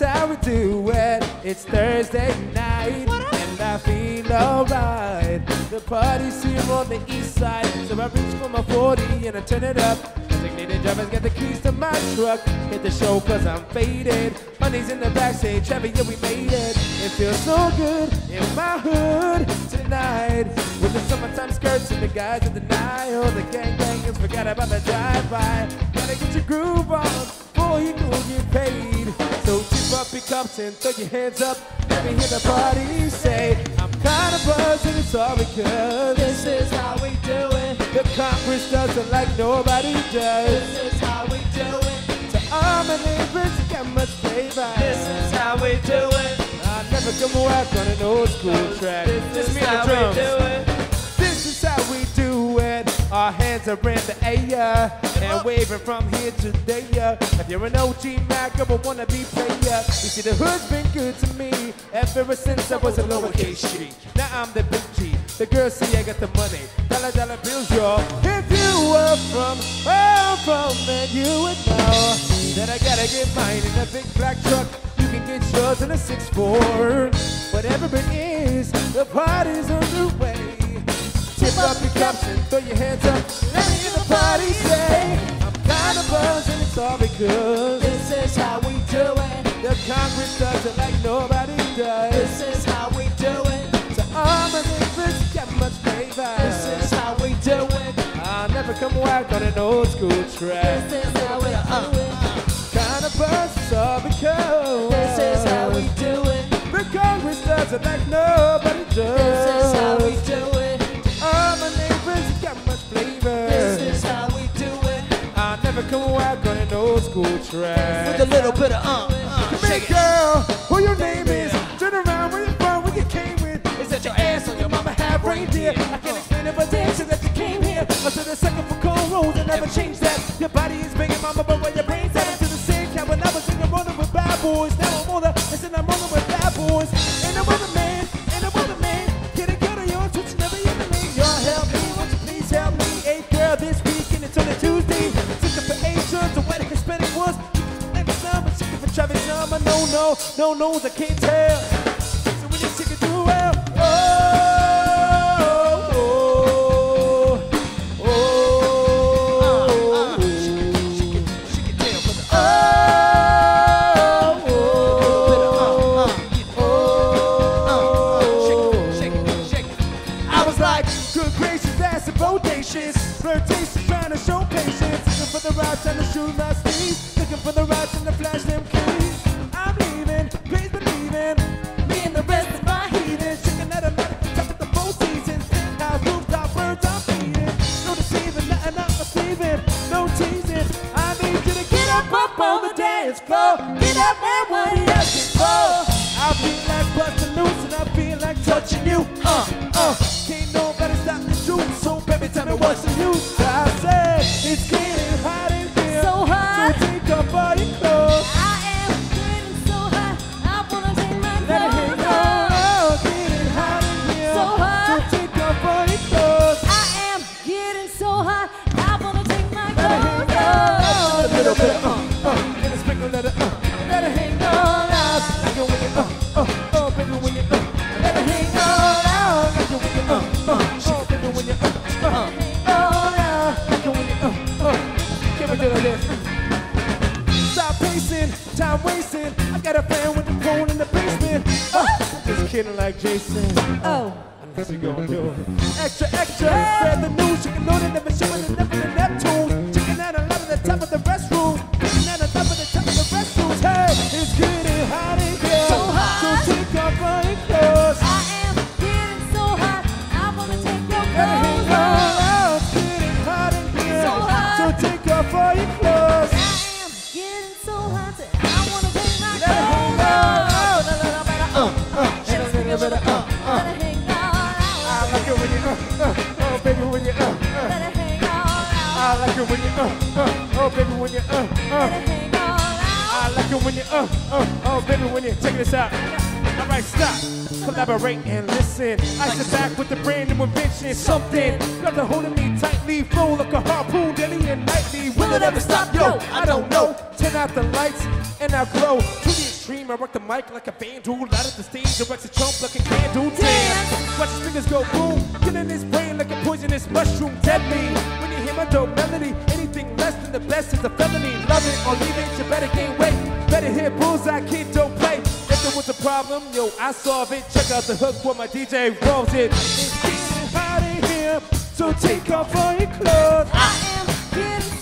is how we do it. It's Thursday night, and I feel alright. The party's here on the east side, so I reach for my 40 and I turn it up. Designated drivers got the keys to my truck. Hit the show cause I'm faded. Money's in the backstage, Chevy, yeah, we made it. It feels so good in my hood tonight. With the summertime skirts and the guys in the Nile. The gangbangers forgot about the drive-by. Gotta get your groove on before you go get paid. Up cups and throw your hands up. Let me hear the party say, I'm kinda buzzed and it's all because This is how we do it. the Congress does it like nobody does. This is how we do it. To all my neighbors, you got much flavor. This is how we do it. I never come work on an old school track. This Just is me how we do it. Our hands are in the air and waving from here to there. If you're an OG Mac or a wannabe player, you see the hood's been good to me ever since I was a lowercase street. Now I'm the big G. The girls see I got the money. Dollar dollar bills, y'all. If you were from where I'm from, then you would know that I gotta get mine in a big black truck. You can get yours in a 6'4". Whatever it is, the party's underway. Tip up your cups and throw your hands up. Let me hear the party say, I'm kinda buzzed and it's all because This is how we do it. the Congress does it like nobody does. This is how we do it. To all my neighbors, got much flavor. This is how we do it. I'll never come whack on an old school track. This is how we do it. Kinda buzzed, it's all because This is how we do it. the Congress does it like nobody does. Track. With a little bit of um. uh, Come here, girl, who your name is? Turn around, where you from, where you came with? Is that your ass or your mama have reindeer? I can't explain it, but damn that you came here. I said the second for cold rolls and never changed that. Your body is banging, mama, but where your brains at? To the same cat when I was in the running with bad boys. Now No, no, no, no, I can't tell. So we need chicken do well. Oh, oh, oh, oh. Shake it down, brother. Oh, Uh, shake it, shake it. I was like, good gracious, that's a bodacious. Flirtatious, trying to show patience. Looking for the rocks and the shoes, my Get up and what you asking for. I feel like busting loose and I feel like touching you. Uh, uh, time wasting. I got a fan with the phone in the basement. Uh, just kidding like Jason. Oh. What you gonna do? Extra, extra, spread the news. You can know they never showing the never uh, uh. Oh, baby, when you uh, uh. Let hang on out. I like it when you, uh, uh, oh, baby, when you, check this out. All right, stop, collaborate and listen. I sit back with the brand new invention, something. Got the holding me tightly, flow like a harpoon, daily and nightly. Will it ever stop? Yo, I don't know. Turn out the lights and I'll glow to the extreme. I rock the mic like a vandal. Light up the stage, I rock the trump like a candle. Dance. Watch his fingers go boom. In his brain like a poisonous mushroom. Deadly. When you hear my dope melody, anything less than the best is a felony. Love it or leave it, you better gain weight. Better hit bullseye, kid, don't was a problem, yo, I solve it. Check out the hook where my DJ rolls it. It's hot in here, so take off all your clothes. I am getting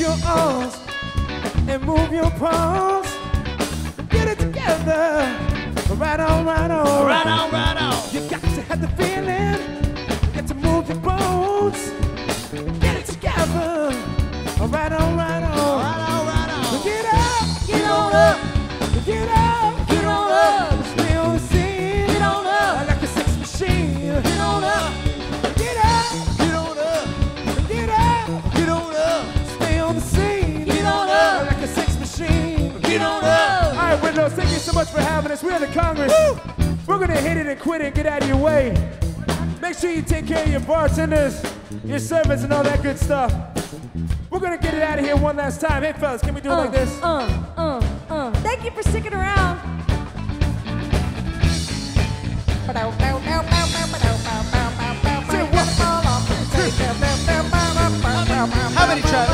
your arms and move your palms. Get it together. Right on, right on. Right on, right on. You got to have the feeling. You got to move your bones. Get it together. Right on, right on. Right on, right on. Get up. Get on up. Get up. much for having us. We're the Congress. Woo! We're gonna hit it and quit it and get out of your way. Make sure you take care of your bartenders, your servants, and all that good stuff. We're gonna get it out of here one last time. Hey, fellas, can we do it like uh, this? Uh, uh, uh. Thank you for sticking around. How many tries?